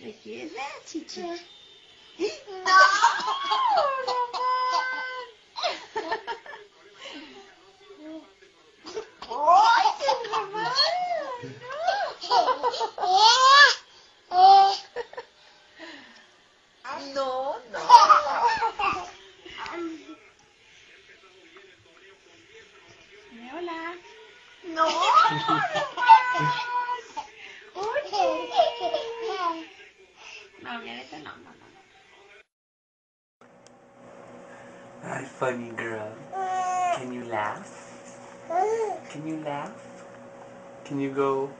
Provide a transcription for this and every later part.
Aqui, né, Titi? Can you laugh? Can you go?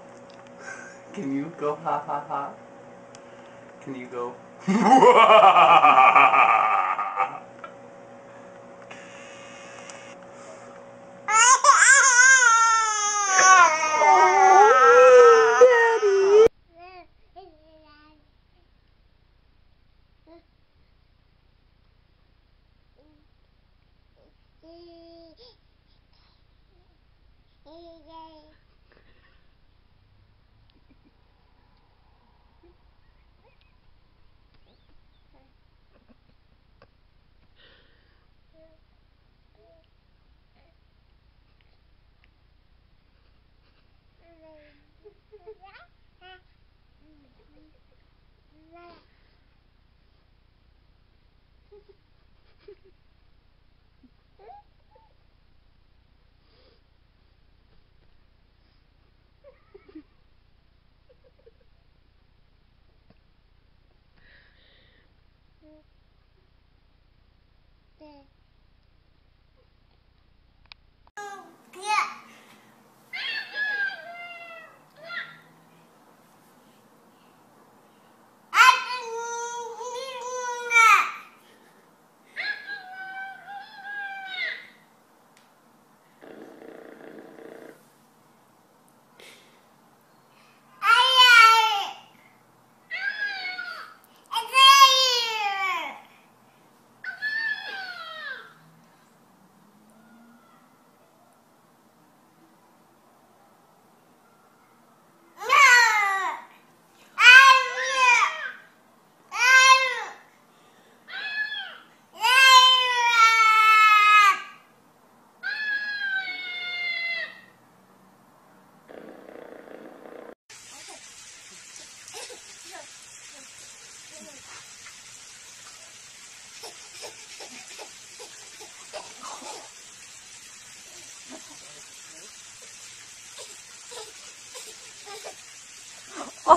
Can you go ha ha ha? Can you go? Oh.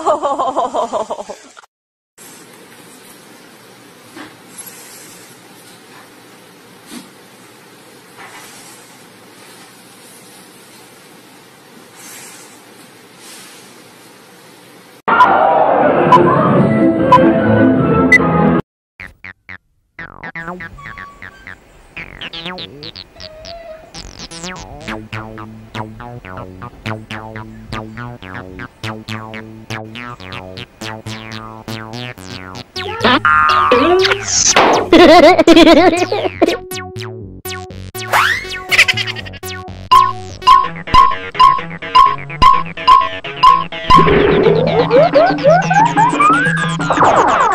Get that puppy. There you go.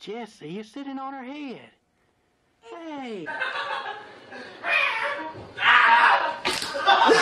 Jesse, you're sitting on her head. Hey.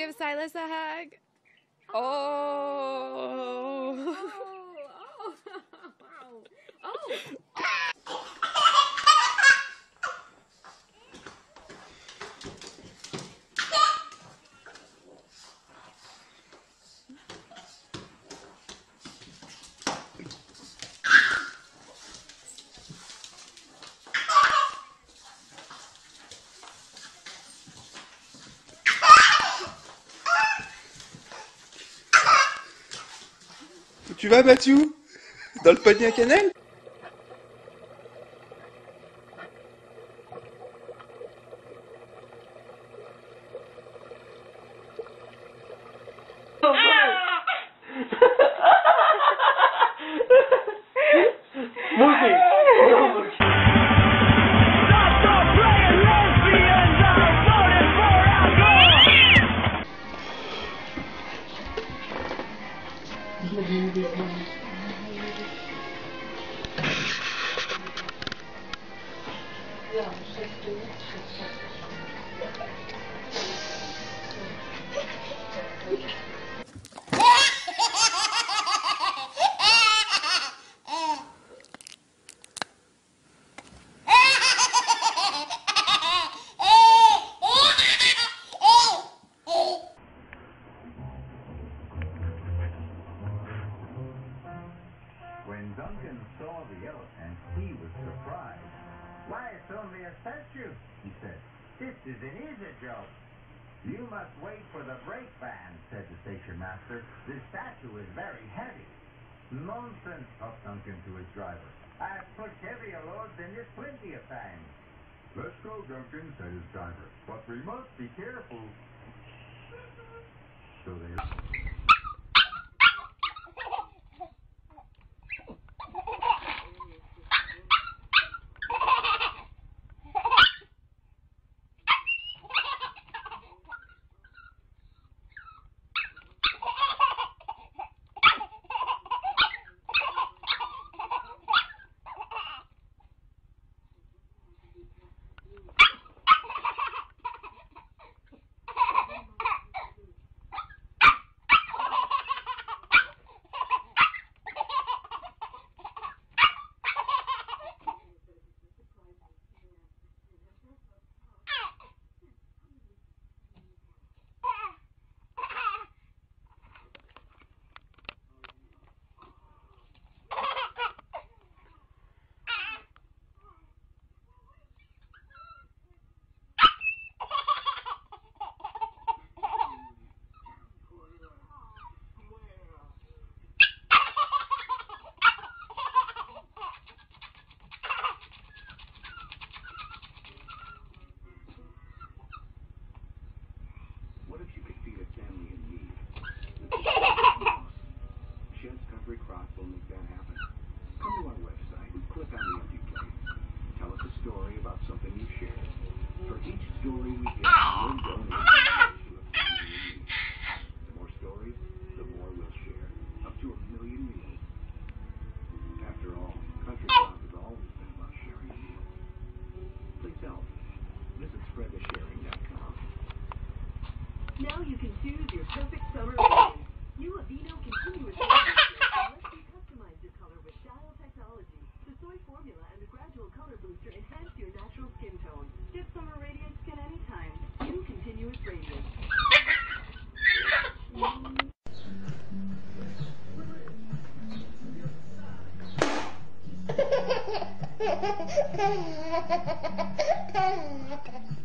Give Silas a hug. Oh. Tu vas, Mathieu? Dans le panier à cannelle? For the brake van, said the station master. The statue is very heavy. Nonsense, puffed Duncan to his driver. I've pushed heavier loads than this plenty of times. Let's go, Duncan, said his driver. But we must be careful. So they... Discovery Cross will make that happen. Come to our website and click on the empty place. Tell us a story about something you shared. For each story we get, we'll to a. The more stories, the more we'll share. Up to a million meals. After all, Country Crock has always been about sharing meals. Please help. Visit spreadthesharing.com. Now you can choose your perfect summer. New Aveeno Continuous color with Shadow Technology. The soy formula and the gradual color booster enhance your natural skin tone. Get summer radiant skin anytime. New continuous radiance. Ha ha ha ha ha!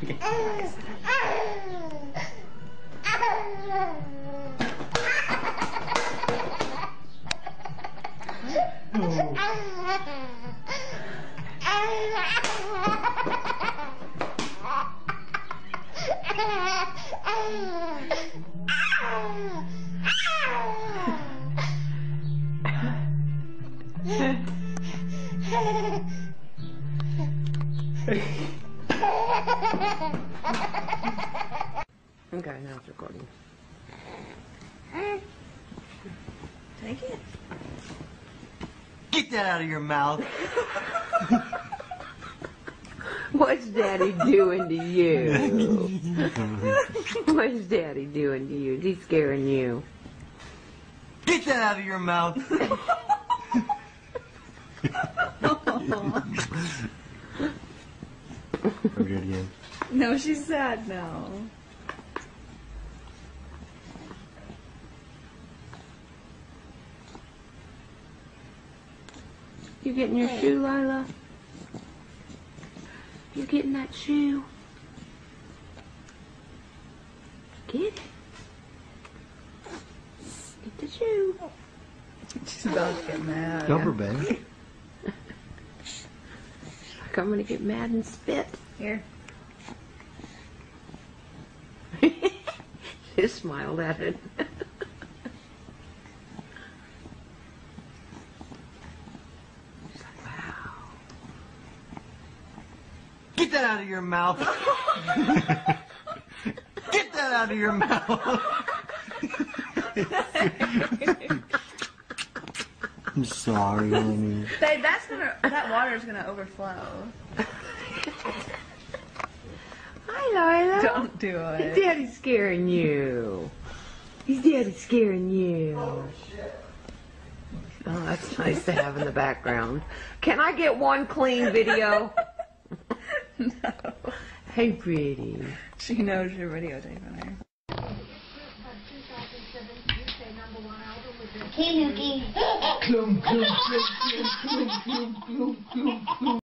oh. Okay, now it's recording. Take it. Get that out of your mouth. What's Daddy doing to you? What's Daddy doing to you? Is he scaring you? Get that out of your mouth. Okay, again. No, she's sad now. You getting your shoe, Lila? You getting that shoe? Get it. Get the shoe. She's about to get mad. Cover, baby. I'm gonna get mad and spit. Here. Just smiled at it. She's like, wow. Get that out of your mouth. Get that out of your mouth. I'm sorry, honey. Babe, that's gonna that water's gonna overflow. Hi, Lila. Don't do it. Daddy's scaring you. He's daddy scaring you. Oh, oh, that's nice to have in the background. Can I get one clean video? no. Hey, pretty. She knows you're videotaping her. Hey, Lukey.